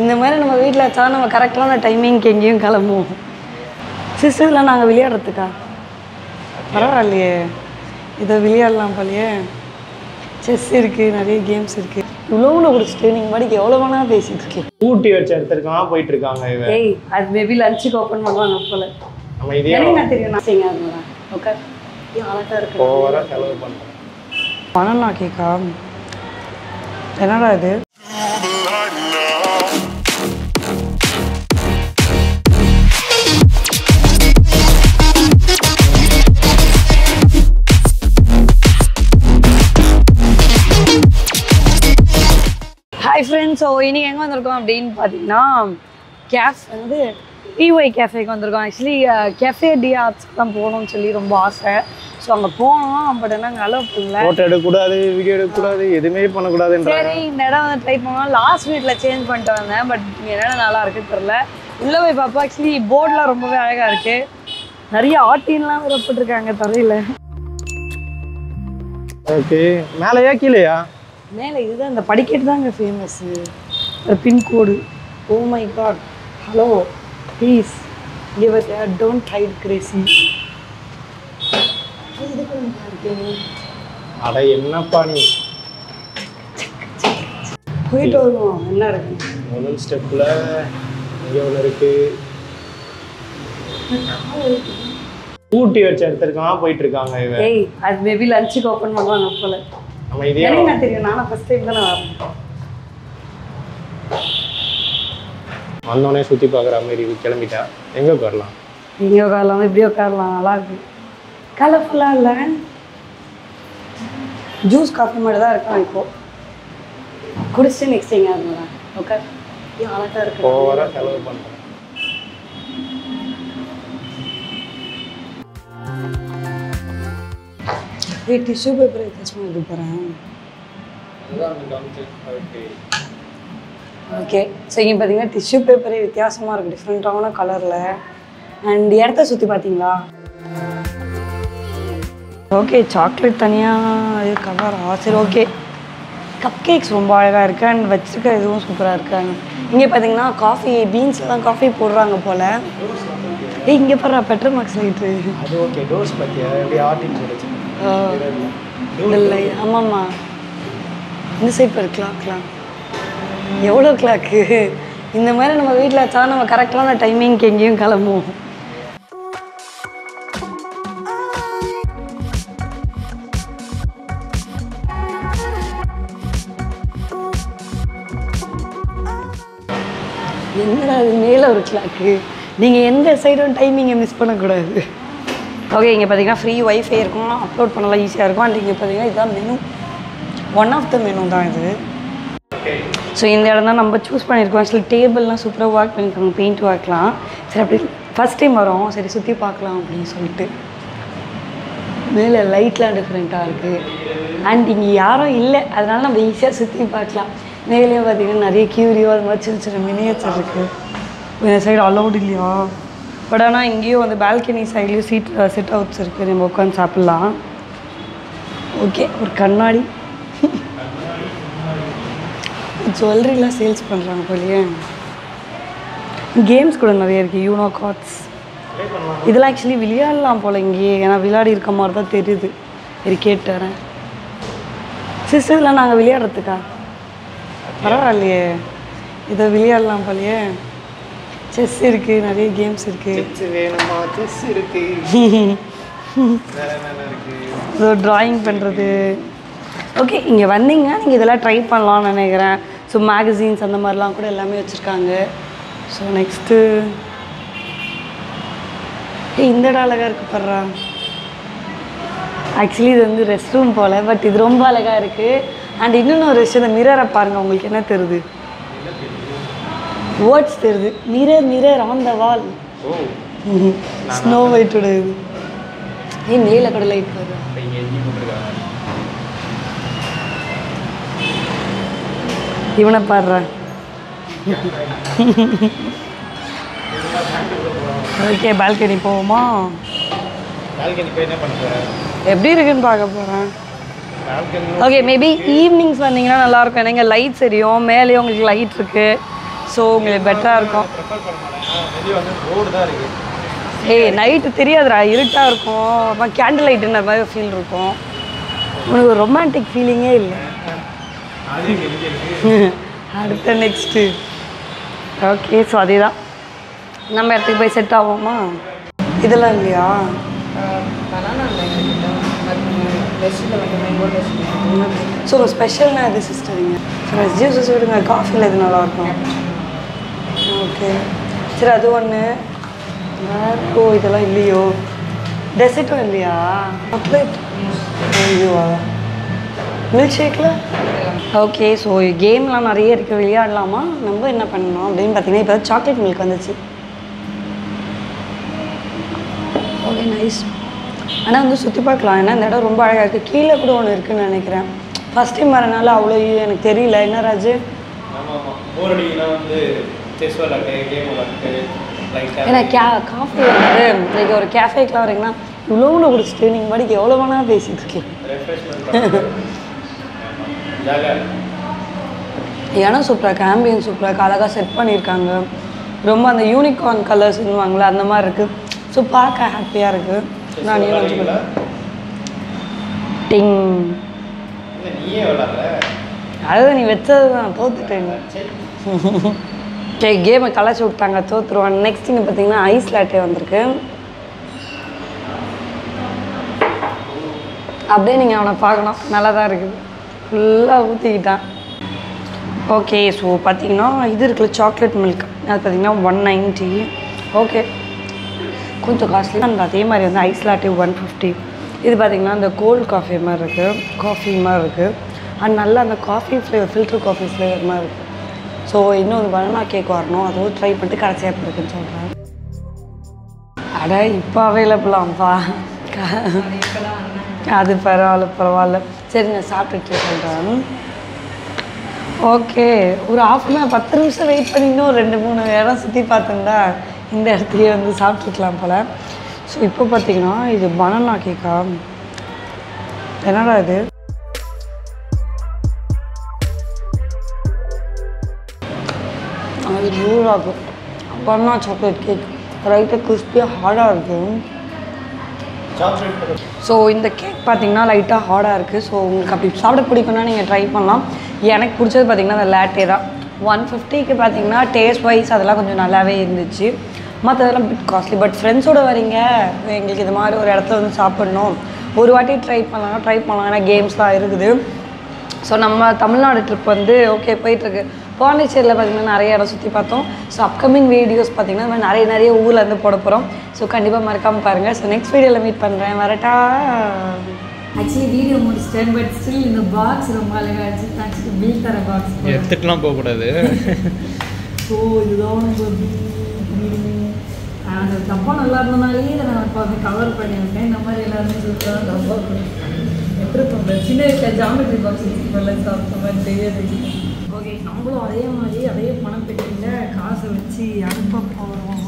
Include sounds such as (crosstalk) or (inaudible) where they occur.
இந்த மாதிரி நம்ம வீட்டில் வச்சா நம்ம கரெக்டான டைமிங்க்கு எங்கேயும் கிளம்புவோம். சிஸ்டர்லாம் நாங்கள் விளையாடுறதுக்கா? பரவாயில்லையே. இதை விளையாடலாம் போலயே. செஸ் இருக்குது நிறைய கேம்ஸ் இருக்குது இவ்வளோன்னு குடிச்சிட்டு நீங்கள் பாட்டுக்கு எவ்வளோ வேணா பேசிட்டு இருக்கீங்க. ஊட்டி வச்ச இடத்துக்கு போயிட்டு இருக்காங்க ஏய் அது மேபி லஞ்சுக்கு ஓப்பன் பண்ணுவாங்க போல. நம்ம இதே எனக்கு நான் தெரியும்? நான் செய்ய ஓகே அழகாக இருக்கு. ஓவரா செலவு பண்றோம் பணம்னா கேக்கா என்னடா இது? ஹாய் ஃப்ரெண்ட்ஸ் ஸோ இன்னைக்கு எங்கே வந்திருக்கோம் அப்படின்னு பார்த்தீங்கன்னா கேஃப் வந்து பிஒய் கேஃபேக்கு வந்திருக்கோம். ஆக்சுவலி கேஃபே டி ஆர்ட்ஸ் தான் போகணும்னு சொல்லி ரொம்ப ஆசை. ஸோ அங்கே போனோம் பட் என்ன அலோவ் பண்ணல போட்டோ எடுக்கக்கூடாது வீடியோ எடுக்கக்கூடாது எதுவுமே பண்ணக்கூடாதுன்ற சரி இந்த இடம் வந்து ட்ரை பண்ணோம் லாஸ்ட் வீட்டில் சேஞ்ச் பண்ணிட்டு வந்தேன் பட் என்னென்ன நல்லா இருக்குன்னு தெரில உள்ளே போய் பார்ப்போம் ஆக்சுவலி போர்டெலாம் ரொம்பவே அழகாக இருக்குது நிறைய ஆட்டின்லாம் விடப்பட்டிருக்காங்க தரையில். ஓகே மேலையா கீழேயா? மேலே இதுதான் இந்த படிக்கட்டு தாங்க ஃபேமஸ்ஸு ஒரு pincode oh my god hello please give it don't hide crazy அட என்னப்பா நீ? போயிட்டு வருவோம். என்ன இருக்கு? முதல் ஸ்டெப்ல இங்க ஒன்று இருக்கு. ஊட்டி வச்ச இடத்துக்கு போயிட்டு இருக்காங்க இவன். ஏய் அது மேபி லஞ்சுக்கு ஓப்பன் பண்ணுவாங்க போல. நான் தெரியும்? நானும் ஃபர்ஸ்ட் டைம் தானே வந்தோடனே சுத்தி பார்க்குற மாதிரி கிளம்பிட்டா. எங்க உட்காரலாம்? இங்கே உட்காரலாம்? இப்படி உட்காரலாம். நல்லா இருக்கு. கலர்ஃபுல்லாக இல்லை? ஜூஸ் காஃபி மட்டும் தான் இருக்கான் இப்போ. குடிச்சிட்டு நெக்ஸ்ட் எங்கே இருந்தேன் ஓகே அழகாக இருக்கு. ஓவரா செலவு பண்றோம். டிஷ்யூ பேப்பர் ஏதாச்சும் எடுத்து போகிறேன் ஓகே ஸோ இங்கே பார்த்தீங்கன்னா டிஷ்யூ பேப்பரே வித்தியாசமாக இருக்குது டிஃப்ரெண்ட்டான கலரில் அண்ட் இடத்த சுற்றி பார்த்தீங்களா ஓகே சாக்லேட் தனியாக கவரா சரி ஓகே கப் கேக்ஸ் ரொம்ப அழகாக இருக்குது அண்ட் வச்சிருக்க இதுவும் சூப்பராக இருக்காங்க இங்கே பார்த்தீங்கன்னா காஃபி பீன்ஸில் தான் காஃபி போடுறாங்க போல். ஏய் இங்கே பாரு பெட்ரோல் மார்க்ஸ் லைட்டு அது ஓகே டோஸ் பத்தியா? எப்படி ஆர்டின் சொல்லிச்சு இல்லை ஆமாம்மா. இந்த சைட் பாரு கிளாக்லாம் எவ்வளோ கிளாக்கு இந்த மாதிரி நம்ம வீட்டில் வச்சா நம்ம கரெக்டான டைமிங்க்கு எங்கேயும் கிளம்புவோம். என்னடா இது மேலே ஒரு கிளாக்கு நீங்கள் எந்த சைடும் டைமிங்கை மிஸ் பண்ணக்கூடாது. ஓகே இங்கே பார்த்தீங்கன்னா ஃப்ரீ ஒய்ஃபை இருக்கும்? அப்லோட் பண்ணலாம் ஈஸியாக இருக்கும். அண்ட் இங்கே பார்த்தீங்கன்னா இதுதான் menu one of the menu தான் இது. ஸோ இந்த இடம் தான் நம்ம சூஸ் பண்ணியிருக்கோம். ஆக்சுவலி டேபிள்லாம் சூப்பராக ஒர்க் பண்ணியிருக்காங்க. பெயிண்ட் ஒர்க்லாம் சரி அப்படி ஃபஸ்ட் டைம் வரோம். சரி சுற்றி பார்க்கலாம் அப்படின்னு சொல்லிட்டு. மேலே லைட்லாம் டிஃப்ரெண்ட்டாக இருக்குது அண்ட் இங்கே யாரும் இல்லை. அதனால நம்ம ஈஸியாக சுற்றி பார்க்கலாம். மேலேயும் பார்த்தீங்கன்னா நிறைய கியூரியோ அது மாதிரி சின்ன சின்ன மினியேச்சர் இருக்குது இந்த சைடு அலௌட் இல்லையா? பட் ஆனால் இங்கேயும் வந்து பால்கனி சைட்லேயும் சீட் செட் அவுட்ஸ் இருக்குது நம்ம உட்காந்து சாப்பிட்லாம். ஓகே ஒரு கண்ணாடி. ஜுவல்லரிலாம் சேல்ஸ் பண்ணுறாங்க போலியே. கேம்ஸ் கூட நிறைய இருக்குது யூனோ கார்ட்ஸ் இதெல்லாம் ஆக்சுவலி விளையாடலாம் போல் இங்கேயே. ஏன்னா விளையாடி இருக்க மாதிரி தான் தெரியுது. சரி கேட்டுறேன். சிஸ்டர்லாம் நாங்கள் விளையாடுறதுக்கா? பரவாயில்லையே. இதை விளையாடலாம் போலயே. செஸ் இருக்குது நிறைய கேம்ஸ் இருக்குது செஸ் வேணுமா? செஸ் இருக்கு. (laughs) இருக்கு? ஏதோ ட்ராயிங் பண்ணுறது ஓகே இங்கே வந்தீங்கன்னா நீங்கள் இதெல்லாம் ட்ரை பண்ணலாம்னு நினைக்கிறேன். ஸோ மேகசின்ஸ் அந்த மாதிரிலாம் கூட எல்லாமே வச்சுருக்காங்க. ஸோ நெக்ஸ்ட்டு ஏய் இந்த இடம் அழகாக இருக்கு படுறா ஆக்சுவலி இது வந்து ரெஸ்ட் ரூம் போல் பட் இது ரொம்ப அழகாக இருக்குது அண்ட் இன்னொன்று ஒரு விஷயம் இந்த மிரரை பாருங்கள் உங்களுக்கு என்ன தெரியுது? வேர்ட்ஸ் தெரியுது. Mirror mirror on the wall snow ஒயிட்டோட இது. ஏய் மேலே கூட லைட் இவனை பாடுறேன் ஓகே பால்கனி போவோமா? பால்கனி போய் என்ன பண்ணுற எப்படி இருக்குன்னு பார்க்க போகிறேன் ஓகே மேபி ஈவினிங்ஸ் வந்தீங்கன்னா நல்லாயிருக்கும் ஏன்னா இங்கே லைட்ஸ் எரியும் மேலேயும் உங்களுக்கு லைட் இருக்குது ஸோ ஸோ உங்களுக்கு பெட்டராக இருக்கும். ஏய் நைட்டு தெரியாதுடா இருட்டாக இருக்கும். கேண்டில் லைட்டுன்ற மாதிரி ஃபீல் இருக்கும்? உனக்கு ரொமான்டிக் ஃபீலிங்கே இல்லை. அடுத்த நெக்ஸ்ட்டு ஓகே ஸோ அதே தான் நம்ம இடத்துக்கு போய் செட் ஆகுமா இதெல்லாம் இல்லையா? ஸோ ஸ்பெஷல்னா இது சிஸ்டரிங்க ஃப்ரெஷ் ஜூஸஸ் விடுங்க காஃபியில் இது நல்லாயிருக்கும் ஓகே சரி அது ஒன்று ஓ இதெல்லாம் இல்லையோ? டெசர்ட்டும் இல்லையா? சாக்லேட் இதுவா மில்க் ஷேக்கில் ஓகே ஸோ கேம்லாம் நிறைய இருக்குது விளையாடலாமா? நம்ம என்ன பண்ணணும்? அப்படின்னு பார்த்தீங்கன்னா இப்போ சாக்லேட் மில்க் வந்துச்சு. ஓகே நைஸ் ஆனால் வந்து சுற்றி பார்க்கலாம். ஏன்னா இந்த இடம் ரொம்ப அழகாக இருக்குது கீழே கூட ஒன்று இருக்குன்னு நினைக்கிறேன். ஃபஸ்ட் டைம் வரனால அவ்வளோ எனக்கு தெரியல. என்ன ராஜு? செஸ் விளாட்டு கேம் விளாட்டு ஏன்னா கே காஃபி வந்து லைக் ஒரு கேஃபேக்கெலாம் வரீங்கன்னா இவ்வளோன்னு குடிச்சிட்டு நீங்கள் பாடிக்கு எவ்வளோ வேணால் பேசிகிட்டு இருக்கீங்க. (laughs) இடம் சூப்பராக இருக்கு. ஆம்பியன் சூப்பராக இருக்கு அழகாக செட் பண்ணியிருக்காங்க. ரொம்ப அந்த யூனிகார்ன் கலர்ஸ்னுவாங்களே அந்த மாதிரி இருக்குது ஸோ பார்க்க ஹாப்பியாக இருக்குது நான் நீ கொஞ்சம் டிங் அதாவது நீ வச்சது தான் தோத்துட்டேங்க (laughs) ஓகே கேமை கலாச்சி விட்டாங்க தோற்றுருவான் நெக்ஸ்ட் இங்கே பார்த்தீங்கன்னா ஐஸ் லாட்டே வந்திருக்கு. அப்படியே நீங்கள் அவனை பார்க்கணும். நல்லா தான் இருக்குது. ஃபுல்லாக ஊற்றிக்கிட்டான் ஓகே ஸோ பார்த்தீங்கன்னா இது இருக்குல்ல சாக்லேட் மில்க் அது பார்த்தீங்கன்னா ஒன் நைன்ட்டி ஓகே கொஞ்சம் காஸ்ட்லி அந்த அதே மாதிரி வந்து ஐஸ் லாட்டே ஒன் ஃபிஃப்டி இது பார்த்தீங்கன்னா அந்த கோல்டு காஃபி மாதிரி இருக்குது காஃபி மாதிரி இருக்குது அண்ட் நல்லா அந்த coffee flavour filter coffee flavour மாதிரி இருக்குது ஸோ இன்னொரு பனானா கேக் வரணும். அதுவும் ட்ரை பண்ணிட்டு கடைசியாக எப்படி இருக்குன்னு சொல்கிறேன் அட இப்போ அவைலபிளாம்ப்பா அது பரவாயில்ல பரவாயில்ல. சரி நான் சாப்பிட்டுட்டு சொல்கிறேன் ஓகே ஒரு ஆஃப் அன் ஹவர் பத்து நிமிஷம் வெயிட் பண்ணி இன்னும் ரெண்டு மூணு இடம் சுற்றி பார்த்துருந்தா இந்த இடத்துலயே வந்து சாப்பிட்டுக்கலாம் போல். ஸோ இப்போ பார்த்தீங்கன்னா இது பனானா கேக்கா என்னடா இது? அது நூறாகும் பனானா சாக்லேட் கேக் ரைட்டாக கிறிஸ்பியாக ஹார்டாக இருக்குது சாக்லேட் ஸோ இந்த கேக் பார்த்தீங்கன்னா லைட்டாக ஹார்டாக இருக்குது ஸோ உங்களுக்கு அப்படி சாப்பிட பிடிக்கும்னா நீங்கள் ட்ரை பண்ணலாம். எனக்கு பிடிச்சது பார்த்தீங்கன்னா அந்த லேட்டே தான். ஒன் ஃபிஃப்டிக்கு பார்த்தீங்கன்னா டேஸ்ட் வைஸ் அதெல்லாம் கொஞ்சம் நல்லாவே இருந்துச்சு. மற்றதெல்லாம் பிட் காஸ்ட்லி பட் ஃப்ரெண்ட்ஸோட வரீங்க. எங்களுக்கு இது மாதிரி ஒரு இடத்துல வந்து சாப்பிட்ணும். ஒரு வாட்டி ட்ரை பண்ணலாம். ட்ரை பண்ணலாம். ஏன்னா கேம்ஸ்லாம் இருக்குது. ஸோ நம்ம தமிழ்நாடு ட்ரிப் வந்து ஓகே போயிட்டுருக்கு பாண்டிச்சேரியில் பார்த்தீங்கன்னா நிறைய இடம் சுற்றி பார்த்தோம். ஸோ அப்கமிங் வீடியோஸ் பார்த்தீங்கன்னா இந்த மாதிரி நிறைய நிறைய ஊரில் இருந்து போட போகிறோம் ஸோ கண்டிப்பாக மறக்காமல் பாருங்கள் ஸோ நெக்ஸ்ட் வீடியோவில் மீட் பண்ணுறேன் வரட்டா? ஆக்சுவலி வீடியோ முடிச்சிட்டேன் பட் ஸ்டில் இந்த பாக்ஸ் ரொம்ப அழகாக இருந்துச்சு. ஆக்சுவலி பில் தர பாக்ஸ் எடுத்துட்டுலாம் போகக்கூடாது ஸோ இதுதான் அந்த டப்பா நல்லா இருந்தனாலே இதை நான் இப்போ வந்து கவர் பண்ணியிருக்கேன். இந்த மாதிரி எல்லாருமே சூப்பராக டப்பா எப்படி பண்ணுறது சின்ன வயசுல ஜாமெட்ரி பாக்ஸ் வச்சுக்கல சாப்பிட்ட மாதிரி தெரியாது. ஓகே நம்மளும் அதே மாதிரி அதே பணம் பெட்டியில் காசை வச்சு அனுப்ப போகிறோம்